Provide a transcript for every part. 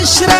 mostrar.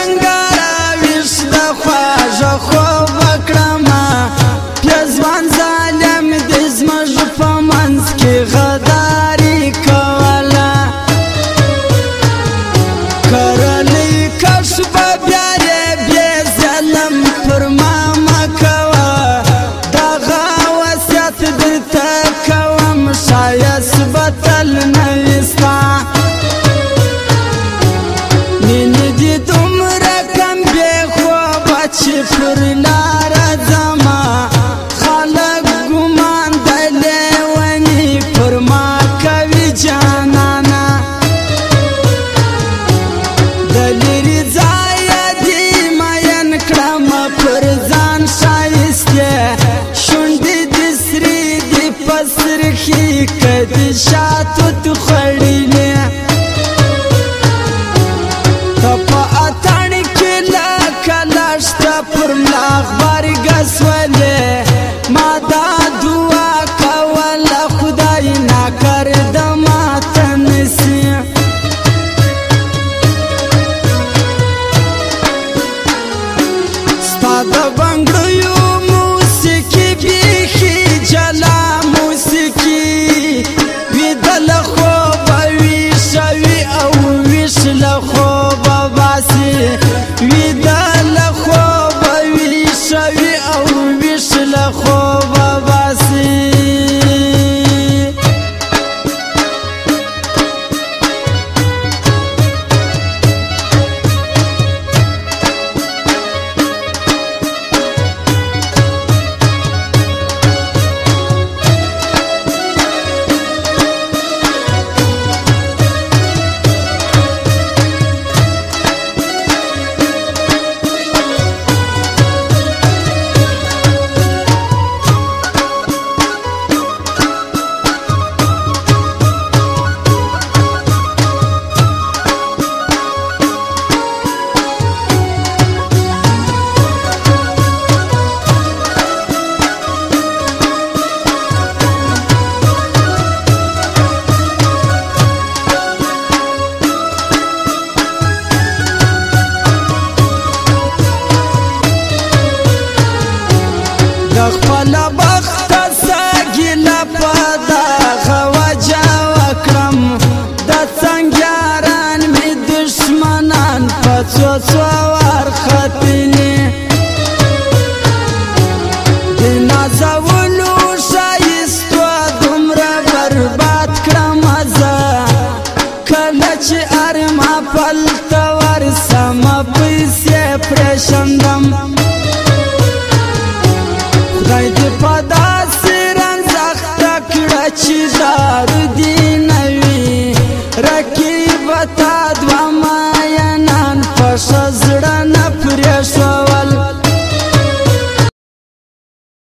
дорогие بنگړ خپل te dar